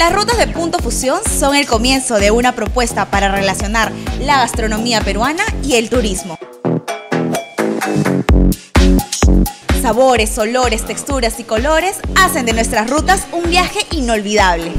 Las rutas de Punto Fusión son el comienzo de una propuesta para relacionar la gastronomía peruana y el turismo. Sabores, olores, texturas y colores hacen de nuestras rutas un viaje inolvidable.